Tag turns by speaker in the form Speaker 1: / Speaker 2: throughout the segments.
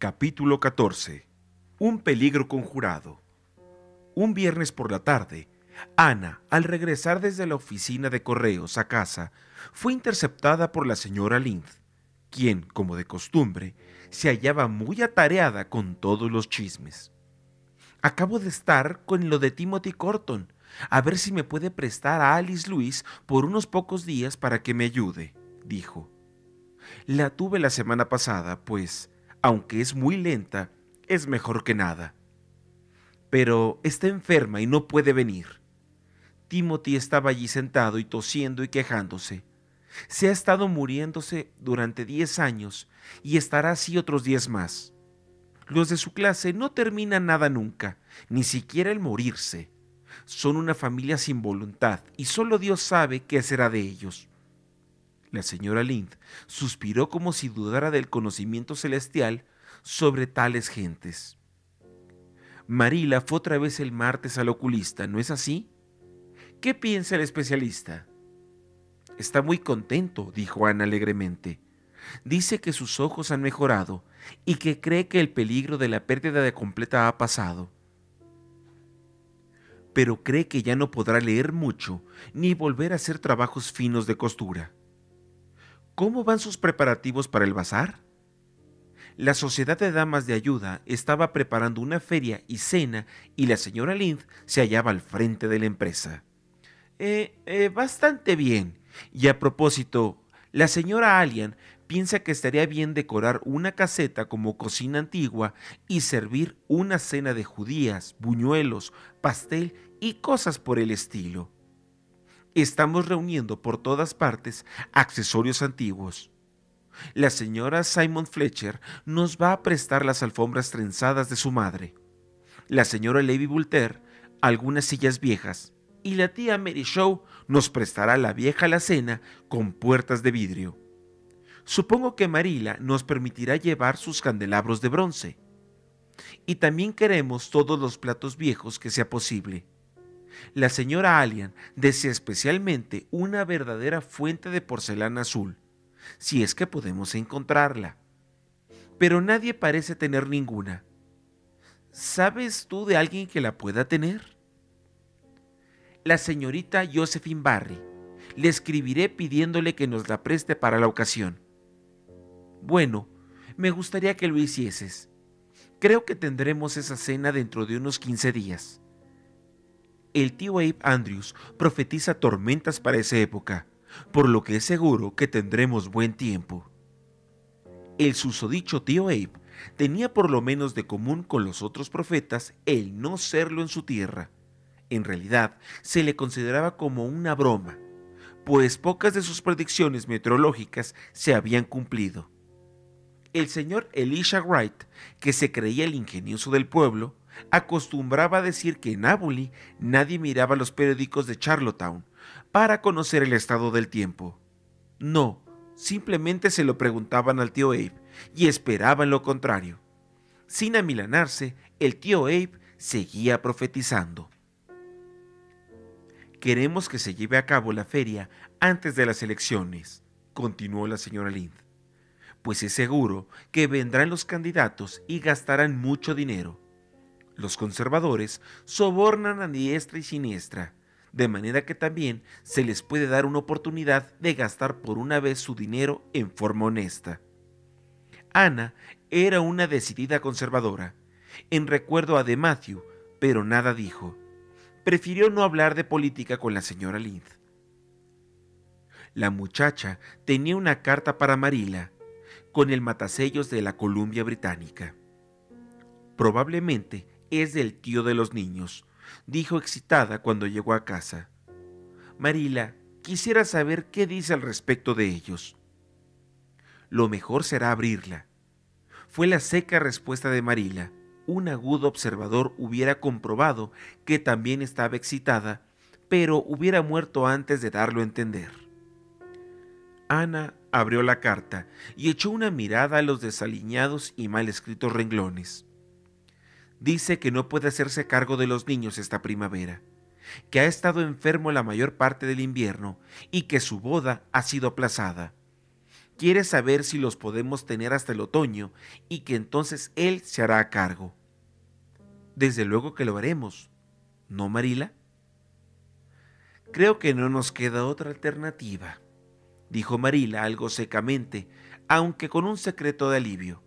Speaker 1: Capítulo 14. Un peligro conjurado. Un viernes por la tarde, Ana, al regresar desde la oficina de correos a casa, fue interceptada por la señora Lind, quien, como de costumbre, se hallaba muy atareada con todos los chismes. Acabo de estar con lo de Timothy Corton, a ver si me puede prestar a Alice Louise por unos pocos días para que me ayude, dijo. La tuve la semana pasada, pues aunque es muy lenta, es mejor que nada. Pero está enferma y no puede venir. Timothy estaba allí sentado y tosiendo y quejándose. Se ha estado muriéndose durante diez años y estará así otros diez más. Los de su clase no terminan nada nunca, ni siquiera el morirse. Son una familia sin voluntad y solo Dios sabe qué será de ellos. La señora Lind suspiró como si dudara del conocimiento celestial sobre tales gentes. Marila fue otra vez el martes al oculista, ¿no es así? ¿Qué piensa el especialista? Está muy contento, dijo Ana alegremente. Dice que sus ojos han mejorado y que cree que el peligro de la pérdida de completa ha pasado. Pero cree que ya no podrá leer mucho ni volver a hacer trabajos finos de costura. ¿Cómo van sus preparativos para el bazar? La Sociedad de Damas de Ayuda estaba preparando una feria y cena y la señora Lind se hallaba al frente de la empresa. Eh, eh, bastante bien. Y a propósito, la señora Allian piensa que estaría bien decorar una caseta como cocina antigua y servir una cena de judías, buñuelos, pastel y cosas por el estilo estamos reuniendo por todas partes accesorios antiguos. La señora Simon Fletcher nos va a prestar las alfombras trenzadas de su madre. La señora Levy Bulter algunas sillas viejas. Y la tía Mary Shaw nos prestará la vieja alacena con puertas de vidrio. Supongo que Marila nos permitirá llevar sus candelabros de bronce. Y también queremos todos los platos viejos que sea posible. La señora Allian desea especialmente una verdadera fuente de porcelana azul, si es que podemos encontrarla. Pero nadie parece tener ninguna. ¿Sabes tú de alguien que la pueda tener? La señorita Josephine Barry. Le escribiré pidiéndole que nos la preste para la ocasión. Bueno, me gustaría que lo hicieses. Creo que tendremos esa cena dentro de unos 15 días. El tío Abe Andrews profetiza tormentas para esa época, por lo que es seguro que tendremos buen tiempo. El susodicho tío Abe tenía por lo menos de común con los otros profetas el no serlo en su tierra. En realidad, se le consideraba como una broma, pues pocas de sus predicciones meteorológicas se habían cumplido. El señor Elisha Wright, que se creía el ingenioso del pueblo, acostumbraba a decir que en Abuli nadie miraba los periódicos de Charlottetown para conocer el estado del tiempo. No, simplemente se lo preguntaban al tío Abe y esperaban lo contrario. Sin amilanarse, el tío Abe seguía profetizando. Queremos que se lleve a cabo la feria antes de las elecciones, continuó la señora Lind, pues es seguro que vendrán los candidatos y gastarán mucho dinero los conservadores sobornan a diestra y siniestra, de manera que también se les puede dar una oportunidad de gastar por una vez su dinero en forma honesta. Ana era una decidida conservadora, en recuerdo a de Matthew, pero nada dijo. Prefirió no hablar de política con la señora Lind. La muchacha tenía una carta para Marila, con el matasellos de la Columbia Británica. Probablemente es del tío de los niños, dijo excitada cuando llegó a casa. Marila, quisiera saber qué dice al respecto de ellos. Lo mejor será abrirla. Fue la seca respuesta de Marila. Un agudo observador hubiera comprobado que también estaba excitada, pero hubiera muerto antes de darlo a entender. Ana abrió la carta y echó una mirada a los desaliñados y mal escritos renglones dice que no puede hacerse cargo de los niños esta primavera, que ha estado enfermo la mayor parte del invierno y que su boda ha sido aplazada. quiere saber si los podemos tener hasta el otoño y que entonces él se hará a cargo. Desde luego que lo haremos, ¿no, Marila? Creo que no nos queda otra alternativa, dijo Marila algo secamente, aunque con un secreto de alivio.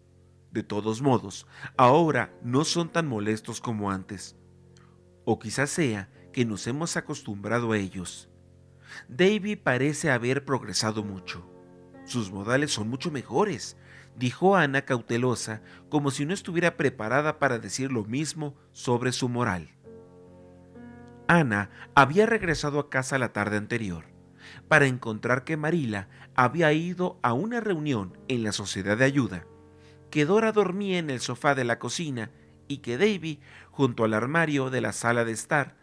Speaker 1: De todos modos, ahora no son tan molestos como antes. O quizás sea que nos hemos acostumbrado a ellos. Davy parece haber progresado mucho. Sus modales son mucho mejores, dijo Ana cautelosa, como si no estuviera preparada para decir lo mismo sobre su moral. Ana había regresado a casa la tarde anterior para encontrar que Marila había ido a una reunión en la sociedad de ayuda, que Dora dormía en el sofá de la cocina y que Davy, junto al armario de la sala de estar,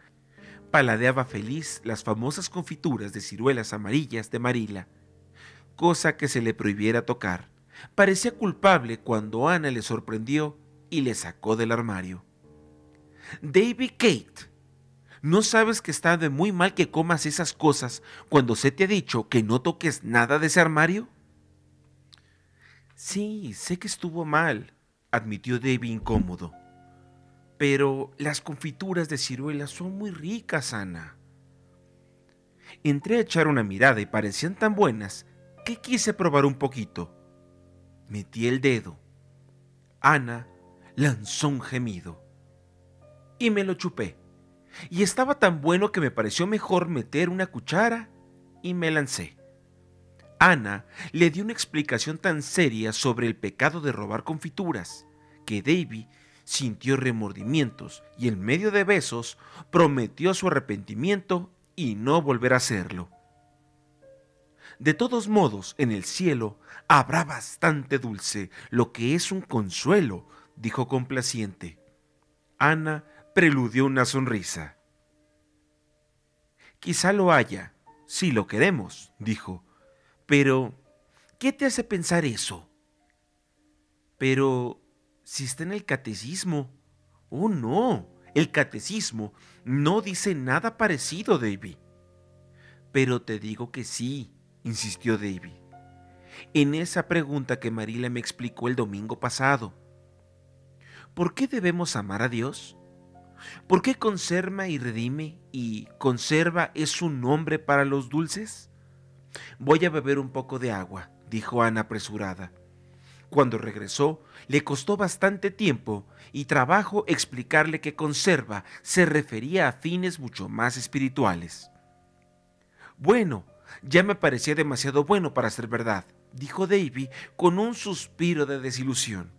Speaker 1: paladeaba feliz las famosas confituras de ciruelas amarillas de Marila, cosa que se le prohibiera tocar. Parecía culpable cuando Ana le sorprendió y le sacó del armario. Davy Kate, ¿no sabes que está de muy mal que comas esas cosas cuando se te ha dicho que no toques nada de ese armario? Sí, sé que estuvo mal, admitió Davy incómodo. Pero las confituras de ciruelas son muy ricas, Ana. Entré a echar una mirada y parecían tan buenas que quise probar un poquito. Metí el dedo. Ana lanzó un gemido. Y me lo chupé. Y estaba tan bueno que me pareció mejor meter una cuchara y me lancé. Ana le dio una explicación tan seria sobre el pecado de robar confituras que Davy sintió remordimientos y en medio de besos prometió su arrepentimiento y no volver a hacerlo. De todos modos, en el cielo habrá bastante dulce, lo que es un consuelo, dijo complaciente. Ana preludió una sonrisa. Quizá lo haya, si lo queremos, dijo. Pero, ¿qué te hace pensar eso? Pero, si está en el catecismo. Oh, no, el catecismo no dice nada parecido, David. Pero te digo que sí, insistió David. En esa pregunta que Marila me explicó el domingo pasado. ¿Por qué debemos amar a Dios? ¿Por qué conserva y redime y conserva es un nombre para los dulces? Voy a beber un poco de agua, dijo Ana apresurada. Cuando regresó, le costó bastante tiempo y trabajo explicarle que conserva se refería a fines mucho más espirituales. Bueno, ya me parecía demasiado bueno para ser verdad, dijo Davy con un suspiro de desilusión.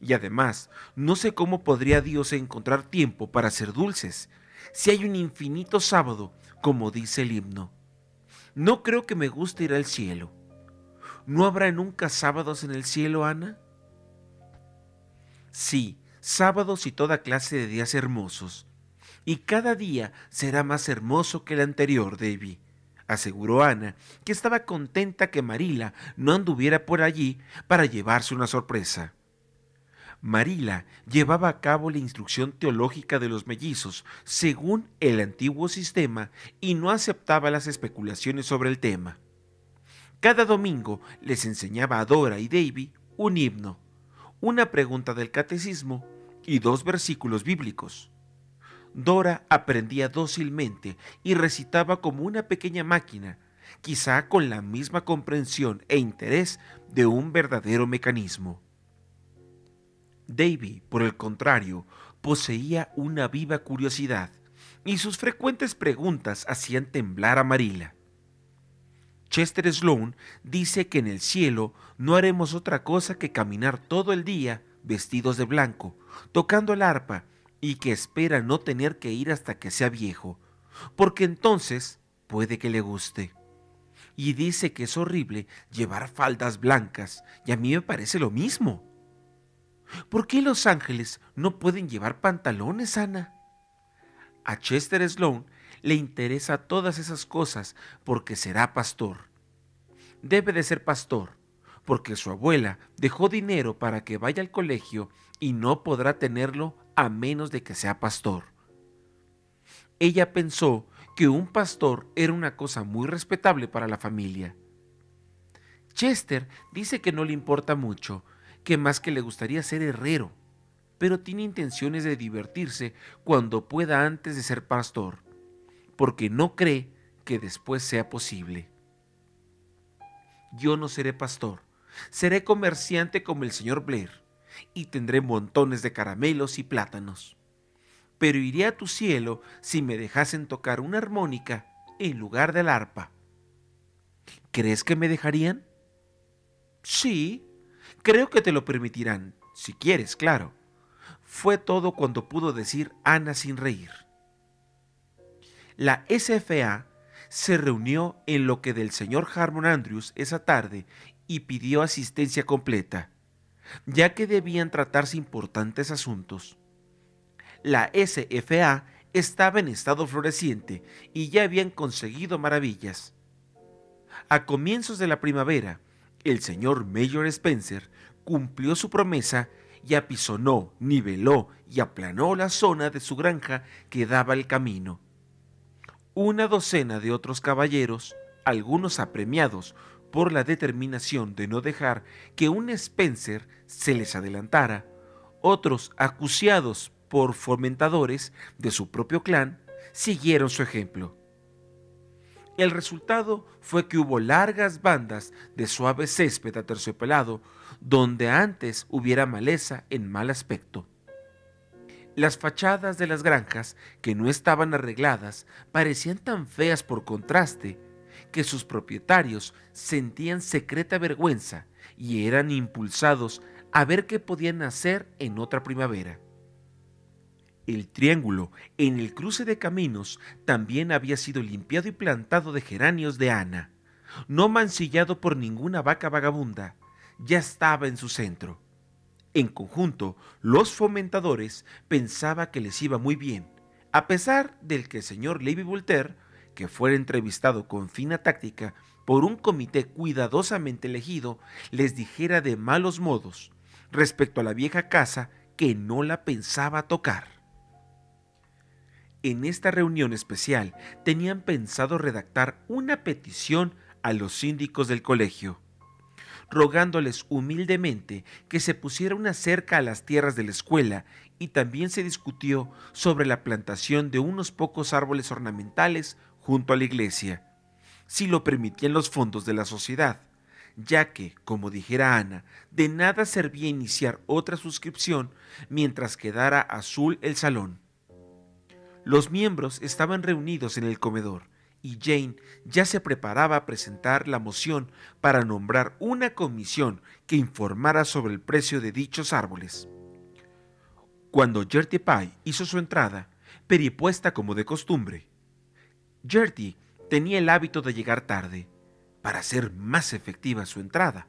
Speaker 1: Y además, no sé cómo podría Dios encontrar tiempo para ser dulces, si hay un infinito sábado, como dice el himno. No creo que me guste ir al cielo. ¿No habrá nunca sábados en el cielo, Ana? Sí, sábados y toda clase de días hermosos. Y cada día será más hermoso que el anterior, Davy, aseguró Ana, que estaba contenta que Marila no anduviera por allí para llevarse una sorpresa. Marila llevaba a cabo la instrucción teológica de los mellizos según el antiguo sistema y no aceptaba las especulaciones sobre el tema. Cada domingo les enseñaba a Dora y Davy un himno, una pregunta del catecismo y dos versículos bíblicos. Dora aprendía dócilmente y recitaba como una pequeña máquina, quizá con la misma comprensión e interés de un verdadero mecanismo. Davy, por el contrario, poseía una viva curiosidad y sus frecuentes preguntas hacían temblar a Marila. Chester Sloan dice que en el cielo no haremos otra cosa que caminar todo el día vestidos de blanco, tocando el arpa, y que espera no tener que ir hasta que sea viejo, porque entonces puede que le guste. Y dice que es horrible llevar faldas blancas, y a mí me parece lo mismo. ¿Por qué los ángeles no pueden llevar pantalones, Ana? A Chester Sloan le interesa todas esas cosas porque será pastor. Debe de ser pastor, porque su abuela dejó dinero para que vaya al colegio y no podrá tenerlo a menos de que sea pastor. Ella pensó que un pastor era una cosa muy respetable para la familia. Chester dice que no le importa mucho, que más que le gustaría ser herrero, pero tiene intenciones de divertirse cuando pueda antes de ser pastor, porque no cree que después sea posible. Yo no seré pastor, seré comerciante como el señor Blair, y tendré montones de caramelos y plátanos. Pero iré a tu cielo si me dejasen tocar una armónica en lugar del arpa. ¿Crees que me dejarían? Sí, creo que te lo permitirán, si quieres, claro. Fue todo cuando pudo decir Ana sin reír. La SFA se reunió en lo que del señor Harmon Andrews esa tarde y pidió asistencia completa, ya que debían tratarse importantes asuntos. La SFA estaba en estado floreciente y ya habían conseguido maravillas. A comienzos de la primavera, el señor Mayor Spencer cumplió su promesa y apisonó, niveló y aplanó la zona de su granja que daba el camino. Una docena de otros caballeros, algunos apremiados por la determinación de no dejar que un Spencer se les adelantara, otros acuciados por fomentadores de su propio clan, siguieron su ejemplo. El resultado fue que hubo largas bandas de suave césped aterciopelado donde antes hubiera maleza en mal aspecto. Las fachadas de las granjas, que no estaban arregladas, parecían tan feas por contraste que sus propietarios sentían secreta vergüenza y eran impulsados a ver qué podían hacer en otra primavera. El triángulo en el cruce de caminos también había sido limpiado y plantado de geranios de Ana, no mancillado por ninguna vaca vagabunda, ya estaba en su centro. En conjunto, los fomentadores pensaba que les iba muy bien, a pesar del que el señor Levi Voltaire, que fuera entrevistado con fina táctica por un comité cuidadosamente elegido, les dijera de malos modos respecto a la vieja casa que no la pensaba tocar. En esta reunión especial tenían pensado redactar una petición a los síndicos del colegio, rogándoles humildemente que se pusiera una cerca a las tierras de la escuela y también se discutió sobre la plantación de unos pocos árboles ornamentales junto a la iglesia, si lo permitían los fondos de la sociedad, ya que, como dijera Ana, de nada servía iniciar otra suscripción mientras quedara azul el salón. Los miembros estaban reunidos en el comedor y Jane ya se preparaba a presentar la moción para nombrar una comisión que informara sobre el precio de dichos árboles. Cuando Gertie Pye hizo su entrada, peripuesta como de costumbre, Gertie tenía el hábito de llegar tarde para hacer más efectiva su entrada,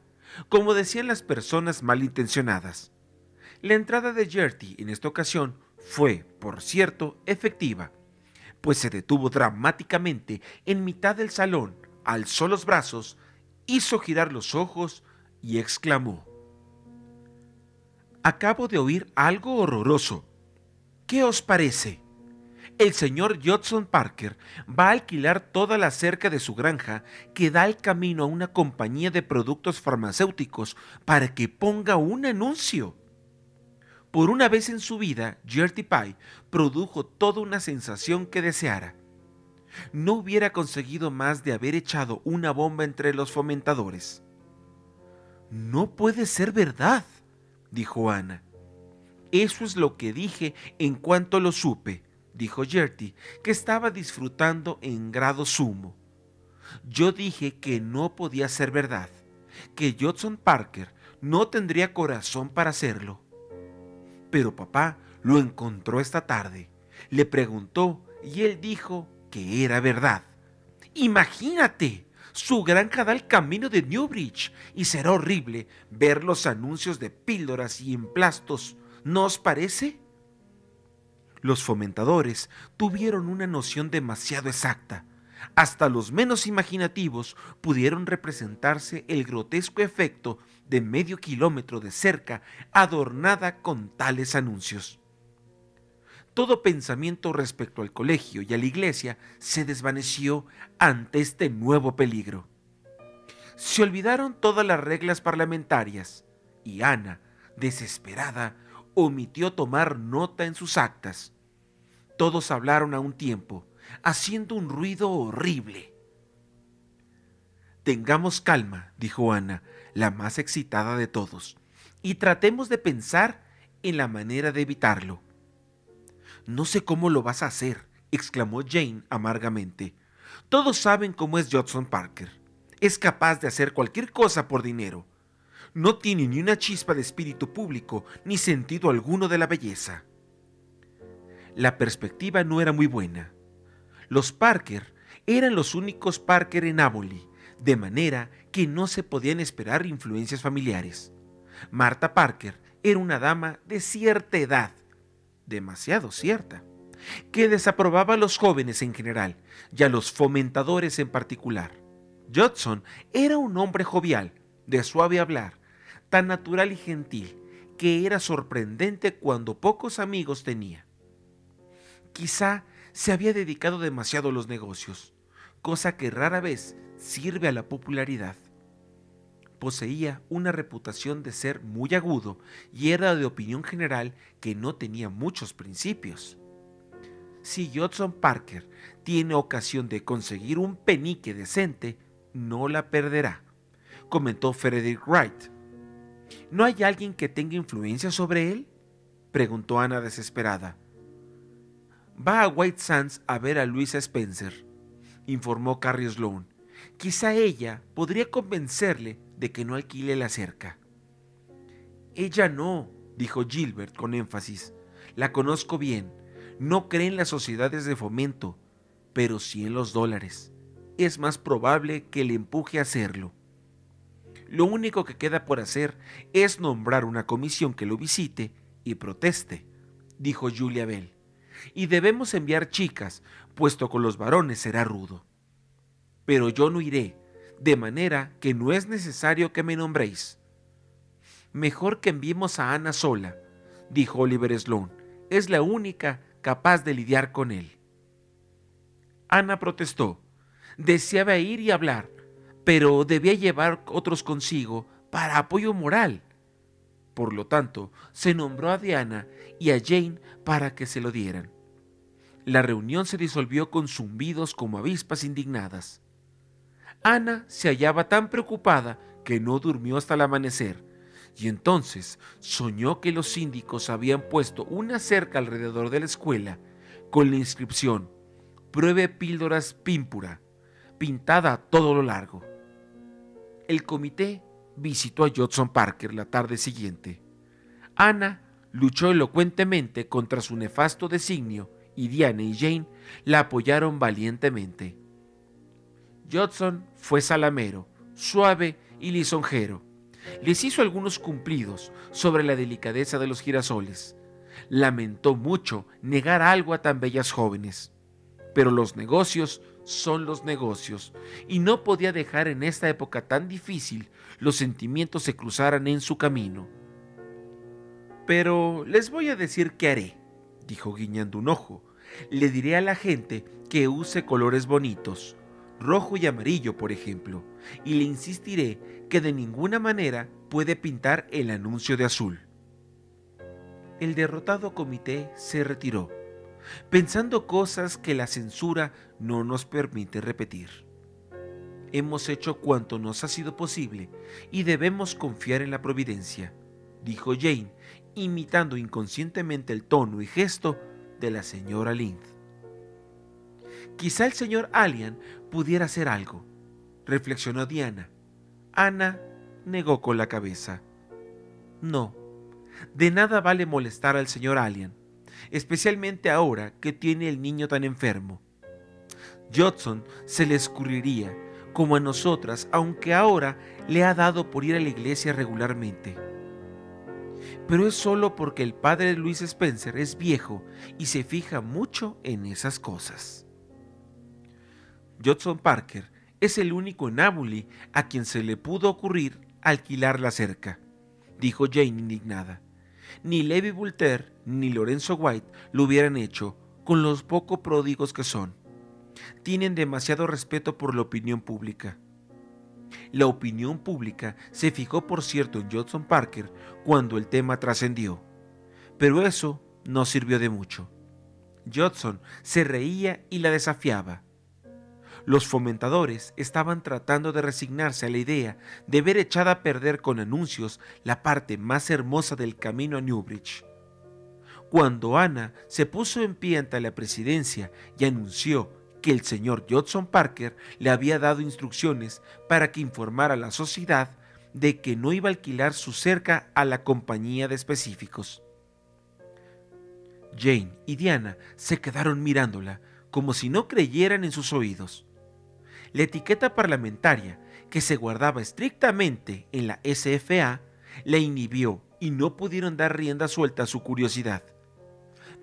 Speaker 1: como decían las personas malintencionadas. La entrada de Gertie en esta ocasión fue, por cierto, efectiva, pues se detuvo dramáticamente en mitad del salón, alzó los brazos, hizo girar los ojos y exclamó, Acabo de oír algo horroroso. ¿Qué os parece? El señor Judson Parker va a alquilar toda la cerca de su granja que da el camino a una compañía de productos farmacéuticos para que ponga un anuncio. Por una vez en su vida, Gertie Pie produjo toda una sensación que deseara. No hubiera conseguido más de haber echado una bomba entre los fomentadores. No puede ser verdad, dijo Ana. Eso es lo que dije en cuanto lo supe, dijo Gertie, que estaba disfrutando en grado sumo. Yo dije que no podía ser verdad, que Judson Parker no tendría corazón para hacerlo. Pero papá lo encontró esta tarde, le preguntó y él dijo que era verdad. Imagínate, su granja da el camino de Newbridge y será horrible ver los anuncios de píldoras y emplastos, ¿no os parece? Los fomentadores tuvieron una noción demasiado exacta. Hasta los menos imaginativos pudieron representarse el grotesco efecto de medio kilómetro de cerca adornada con tales anuncios. Todo pensamiento respecto al colegio y a la iglesia se desvaneció ante este nuevo peligro. Se olvidaron todas las reglas parlamentarias y Ana, desesperada, omitió tomar nota en sus actas. Todos hablaron a un tiempo, haciendo un ruido horrible. Tengamos calma, dijo Ana, la más excitada de todos, y tratemos de pensar en la manera de evitarlo. No sé cómo lo vas a hacer, exclamó Jane amargamente. Todos saben cómo es Judson Parker. Es capaz de hacer cualquier cosa por dinero. No tiene ni una chispa de espíritu público ni sentido alguno de la belleza. La perspectiva no era muy buena. Los Parker eran los únicos Parker en Avonlea, de manera que no se podían esperar influencias familiares. Marta Parker era una dama de cierta edad, demasiado cierta, que desaprobaba a los jóvenes en general y a los fomentadores en particular. Judson era un hombre jovial, de suave hablar, tan natural y gentil, que era sorprendente cuando pocos amigos tenía. Quizá se había dedicado demasiado a los negocios, cosa que rara vez sirve a la popularidad poseía una reputación de ser muy agudo y era de opinión general que no tenía muchos principios. Si Judson Parker tiene ocasión de conseguir un penique decente, no la perderá, comentó Frederick Wright. ¿No hay alguien que tenga influencia sobre él? preguntó Ana desesperada. Va a White Sands a ver a Luisa Spencer, informó Carrie Sloane. Quizá ella podría convencerle de que no alquile la cerca. Ella no, dijo Gilbert con énfasis. La conozco bien. No cree en las sociedades de fomento, pero sí en los dólares. Es más probable que le empuje a hacerlo. Lo único que queda por hacer es nombrar una comisión que lo visite y proteste, dijo Julia Bell. Y debemos enviar chicas, puesto con los varones será rudo. Pero yo no iré, de manera que no es necesario que me nombréis. Mejor que enviemos a Ana sola, dijo Oliver Sloane. Es la única capaz de lidiar con él. Ana protestó. Deseaba ir y hablar, pero debía llevar otros consigo para apoyo moral. Por lo tanto, se nombró a Diana y a Jane para que se lo dieran. La reunión se disolvió con zumbidos como avispas indignadas. Ana se hallaba tan preocupada que no durmió hasta el amanecer, y entonces soñó que los síndicos habían puesto una cerca alrededor de la escuela con la inscripción Pruebe píldoras pímpura, pintada a todo lo largo. El comité visitó a Judson Parker la tarde siguiente. Ana luchó elocuentemente contra su nefasto designio y Diana y Jane la apoyaron valientemente. Judson fue salamero, suave y lisonjero. Les hizo algunos cumplidos sobre la delicadeza de los girasoles. Lamentó mucho negar algo a tan bellas jóvenes. Pero los negocios son los negocios, y no podía dejar en esta época tan difícil los sentimientos se cruzaran en su camino. Pero les voy a decir qué haré, dijo guiñando un ojo. Le diré a la gente que use colores bonitos, rojo y amarillo, por ejemplo, y le insistiré que de ninguna manera puede pintar el anuncio de azul. El derrotado comité se retiró, pensando cosas que la censura no nos permite repetir. Hemos hecho cuanto nos ha sido posible y debemos confiar en la providencia, dijo Jane, imitando inconscientemente el tono y gesto de la señora Lind. Quizá el señor Allian pudiera hacer algo, reflexionó Diana. Ana negó con la cabeza. No, de nada vale molestar al señor Allian, especialmente ahora que tiene el niño tan enfermo. Judson se le escurriría, como a nosotras, aunque ahora le ha dado por ir a la iglesia regularmente. Pero es solo porque el padre de Luis Spencer es viejo y se fija mucho en esas cosas. Judson Parker es el único en Avonlea a quien se le pudo ocurrir alquilar la cerca, dijo Jane indignada. Ni Levi Voltaire ni Lorenzo White lo hubieran hecho con los poco pródigos que son. Tienen demasiado respeto por la opinión pública. La opinión pública se fijó, por cierto, en Judson Parker cuando el tema trascendió. Pero eso no sirvió de mucho. Judson se reía y la desafiaba. Los fomentadores estaban tratando de resignarse a la idea de ver echada a perder con anuncios la parte más hermosa del camino a Newbridge. Cuando Ana se puso en pie ante la presidencia y anunció que el señor Judson Parker le había dado instrucciones para que informara a la sociedad de que no iba a alquilar su cerca a la compañía de específicos. Jane y Diana se quedaron mirándola como si no creyeran en sus oídos. La etiqueta parlamentaria, que se guardaba estrictamente en la SFA, la inhibió y no pudieron dar rienda suelta a su curiosidad.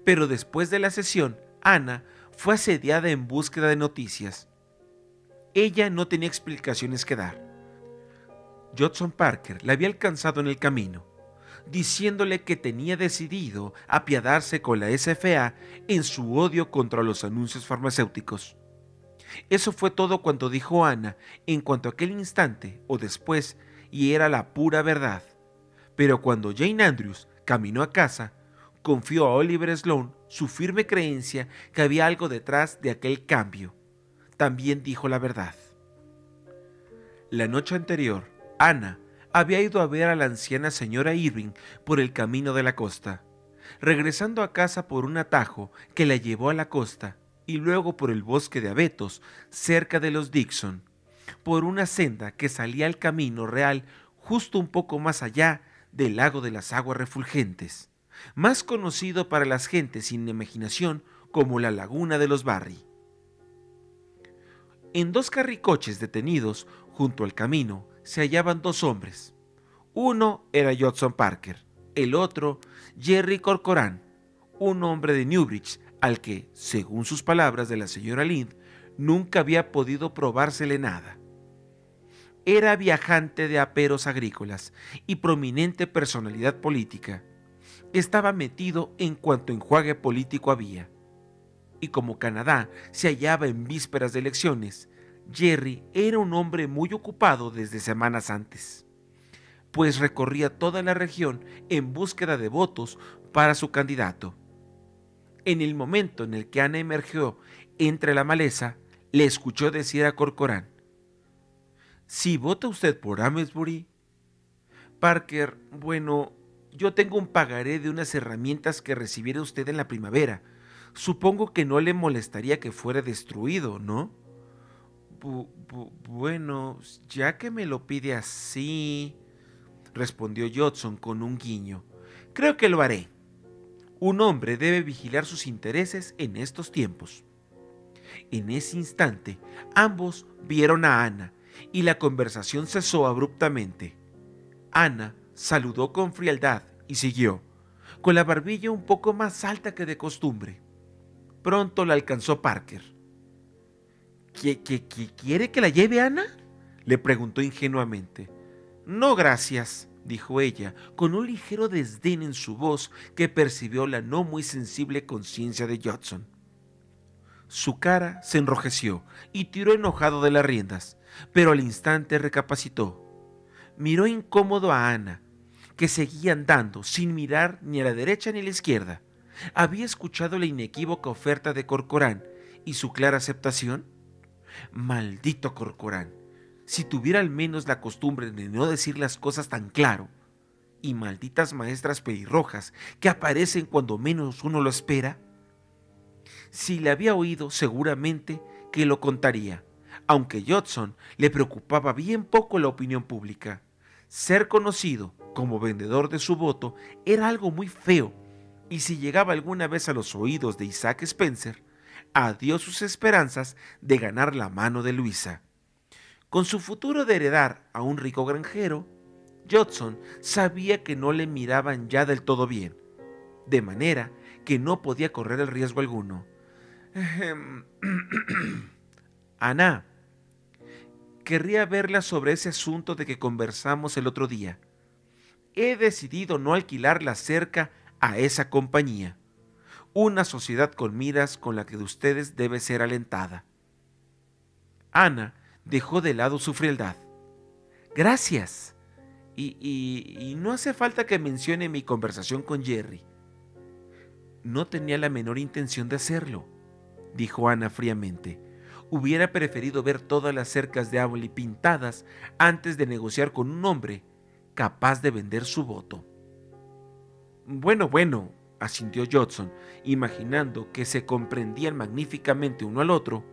Speaker 1: Pero después de la sesión, Ana fue asediada en búsqueda de noticias. Ella no tenía explicaciones que dar. Judson Parker la había alcanzado en el camino, diciéndole que tenía decidido apiadarse con la SFA en su odio contra los anuncios farmacéuticos. Eso fue todo cuanto dijo Ana en cuanto a aquel instante o después, y era la pura verdad. Pero cuando Jane Andrews caminó a casa, confió a Oliver Sloane su firme creencia que había algo detrás de aquel cambio. También dijo la verdad. La noche anterior, Ana había ido a ver a la anciana señora Irving por el camino de la costa. Regresando a casa por un atajo que la llevó a la costa, y luego por el bosque de abetos cerca de los Dixon, por una senda que salía al camino real justo un poco más allá del lago de las aguas refulgentes, más conocido para las gentes sin imaginación como la laguna de los Barry. En dos carricoches detenidos junto al camino se hallaban dos hombres. Uno era Judson Parker, el otro Jerry Corcoran, un hombre de Newbridge al que, según sus palabras de la señora Lind, nunca había podido probársele nada. Era viajante de aperos agrícolas y prominente personalidad política. Estaba metido en cuanto enjuague político había. Y como Canadá se hallaba en vísperas de elecciones, Jerry era un hombre muy ocupado desde semanas antes, pues recorría toda la región en búsqueda de votos para su candidato. En el momento en el que Ana emergió entre la maleza, le escuchó decir a Corcorán, si vota usted por Amesbury, Parker, bueno, yo tengo un pagaré de unas herramientas que recibiera usted en la primavera. Supongo que no le molestaría que fuera destruido, ¿no? bueno, ya que me lo pide así, respondió Judson con un guiño, creo que lo haré. Un hombre debe vigilar sus intereses en estos tiempos. En ese instante, ambos vieron a Ana y la conversación cesó abruptamente. Ana saludó con frialdad y siguió, con la barbilla un poco más alta que de costumbre. Pronto la alcanzó Parker. ¿Qué, quiere que la lleve Ana? le preguntó ingenuamente. No, gracias, dijo ella, con un ligero desdén en su voz que percibió la no muy sensible conciencia de Judson. Su cara se enrojeció y tiró enojado de las riendas, pero al instante recapacitó. Miró incómodo a Ana, que seguía andando sin mirar ni a la derecha ni a la izquierda. Había escuchado la inequívoca oferta de Corcorán y su clara aceptación. Maldito Corcorán, si tuviera al menos la costumbre de no decir las cosas tan claro, y malditas maestras pelirrojas que aparecen cuando menos uno lo espera, si le había oído seguramente que lo contaría, aunque Judson le preocupaba bien poco la opinión pública. Ser conocido como vendedor de su voto era algo muy feo, y si llegaba alguna vez a los oídos de Isaac Spencer, adiós sus esperanzas de ganar la mano de Luisa. Con su futuro de heredar a un rico granjero, Judson sabía que no le miraban ya del todo bien, de manera que no podía correr el riesgo alguno. Ana, querría verla sobre ese asunto de que conversamos el otro día. He decidido no alquilar la cerca a esa compañía, una sociedad con miras con la que de ustedes debe ser alentada. Ana dejó de lado su frialdad. Gracias. Y, no hace falta que mencione mi conversación con Jerry. No tenía la menor intención de hacerlo, dijo Ana fríamente. Hubiera preferido ver todas las cercas de Avonlea pintadas antes de negociar con un hombre capaz de vender su voto. Bueno, bueno, asintió Judson, imaginando que se comprendían magníficamente uno al otro.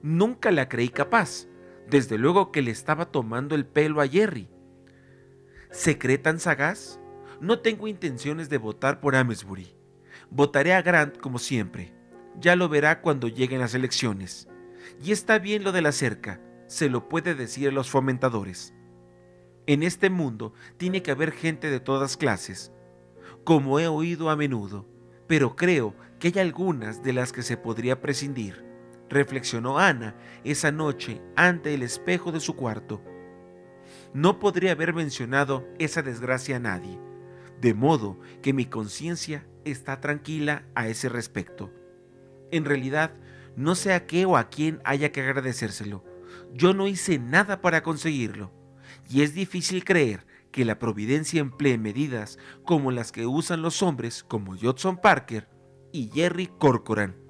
Speaker 1: Nunca la creí capaz. Desde luego que le estaba tomando el pelo a Jerry. ¿Se cree tan sagaz? No tengo intenciones de votar por Amesbury. Votaré a Grant como siempre. Ya lo verá cuando lleguen las elecciones. Y está bien lo de la cerca, se lo puede decir a los fomentadores. En este mundo tiene que haber gente de todas clases, como he oído a menudo, pero creo que hay algunas de las que se podría prescindir, reflexionó Ana esa noche ante el espejo de su cuarto. No podría haber mencionado esa desgracia a nadie, de modo que mi conciencia está tranquila a ese respecto. En realidad, no sé a qué o a quién haya que agradecérselo. Yo no hice nada para conseguirlo, y es difícil creer que la providencia emplee medidas como las que usan los hombres como Judson Parker y Jerry Corcoran.